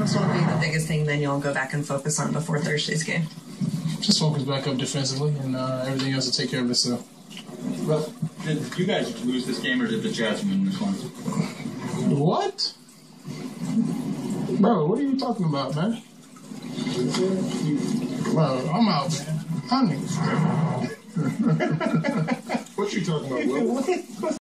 What's going to be the biggest thing then you'll go back and focus on before Thursday's game? Just focus back up defensively, and uh, everything else will take care of itself. Well, did you guys lose this game or did the Jazz win this one? What? Bro, what are you talking about, man? Bro, I'm out, man. Honey. What you talking about, Will?